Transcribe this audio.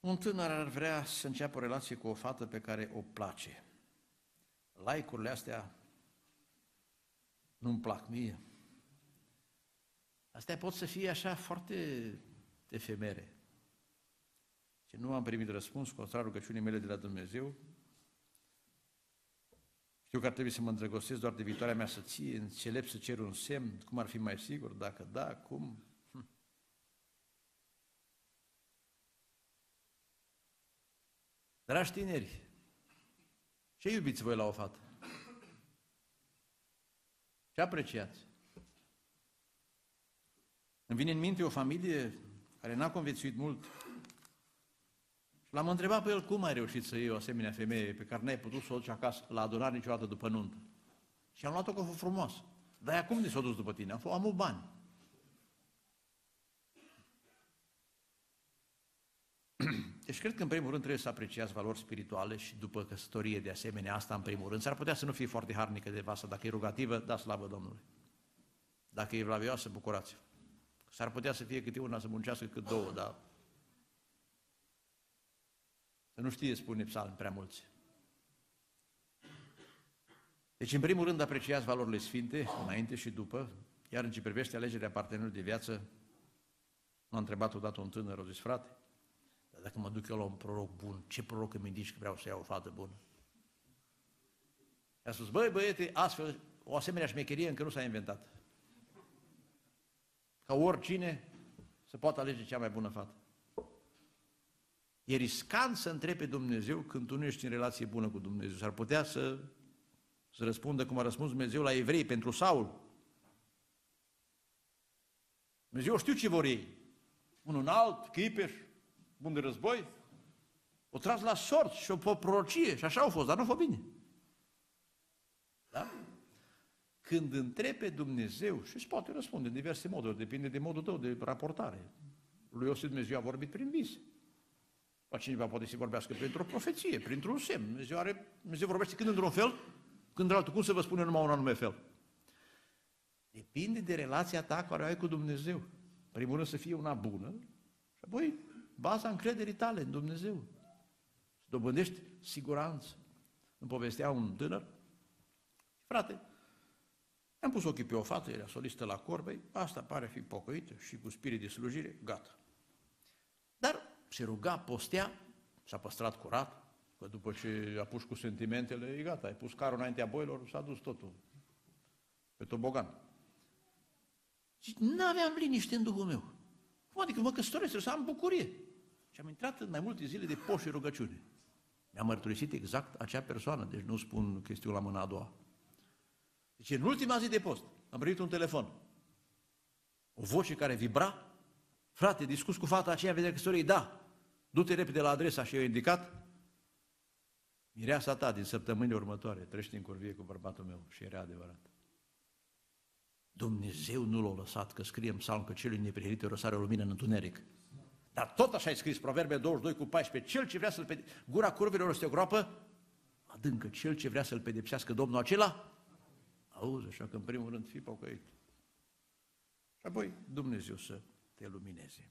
Un tânăr ar vrea să înceapă o relație cu o fată pe care o place. Like-urile astea nu-mi plac mie. Astea pot să fie așa foarte efemere. Și nu am primit răspuns, contra rugăciunii mele de la Dumnezeu. Știu că ar trebui să mă îndrăgostesc doar de viitoarea mea ție, înțelept să cer un semn, cum ar fi mai sigur, dacă da, cum? Dragi tineri, ce iubiți voi la o fată? Ce apreciați? Îmi vine în minte o familie care n-a conviețuit mult. Și l-am întrebat pe el cum ai reușit să iei o asemenea femeie pe care n-ai putut să o duci acasă la adunare niciodată după nuntă. Și am luat-o că a fost frumoasă. Dar ea cum de s-a dus după tine? Am, fost, am bani. Deci cred că în primul rând trebuie să apreciați valori spirituale și după căsătorie de asemenea, asta în primul rând. S-ar putea să nu fie foarte harnică de vasă, dacă e rugativă, da slavă Domnului. Dacă e vlavioasă, bucurați-vă. S-ar putea să fie câte una să muncească cât două, dar să nu știe, spune psalm prea mulți. Deci, în primul rând, apreciați valorile sfinte, înainte și după, iar în ce privește alegerea partenerului de viață, m-a întrebat odată un tânăr, o zis, frate, dar dacă mă duc eu la un proroc bun, ce proroc îmi indici că vreau să iau o fată bună? I-a spus, băi băiete, astfel, o asemenea șmecherie încă nu s-a inventat. Ca oricine să poată alege cea mai bună fată. E riscant să întrebi pe Dumnezeu când tu nu ești în relație bună cu Dumnezeu. S-ar putea să, să răspundă cum a răspuns Dumnezeu la evrei pentru Saul. Dumnezeu știu ce vor ei. Un înalt, chipeș, bun de război, o tras la sort și o prorocie și așa au fost, dar nu a fost bine. Da? Când întrebi pe Dumnezeu, și îți poate răspunde în diverse moduri, depinde de modul tău de raportare. Lui Iosif Dumnezeu a vorbit prin vis. La cineva poate să vorbească printr-o profeție, printr-un semn. Dumnezeu, are, Dumnezeu vorbește când într-un fel, când altul. Cum se vă spune numai un anume fel? Depinde de relația ta care o ai cu Dumnezeu. Primul rând să fie una bună și apoi baza încrederii tale în Dumnezeu. Să dobândești siguranță. Îmi povestea un tânăr, frate, am pus ochii pe o fată, era solistă la corbei, asta pare fi pocăită și cu spirit de slujire, gata. Dar se ruga, postea, s-a păstrat curat, că după ce a pus cu sentimentele, e gata, ai pus carul înaintea boilor, s-a dus totul pe tobogan. Și nu aveam liniște în Duhul meu. Cum adică mă căsătoresc, să am bucurie. Și am intrat în mai multe zile de post și rugăciune. Mi-a mărturisit exact acea persoană, deci nu spun chestiuni la mâna a doua. Deci în ultima zi de post am primit un telefon. O voce care vibra. Frate, discus cu fata aceea, vede căsătorie, da. Du-te repede la adresa și eu indicat. Mireasa ta din săptămânile următoare trăiește în curvie cu bărbatul meu și era adevărat. Dumnezeu nu l-a lăsat, că scrie în psalm că celui neprihănit răsare o lumină în întuneric. Dar tot așa e scris, Proverbe 22 cu 14, cel ce vrea să-l pede... Gura curvilor este o groapă adâncă, cel ce vrea să-l pedepsească Domnul acela, auzi, așa că în primul rând fii pocăit. Și apoi Dumnezeu să te lumineze.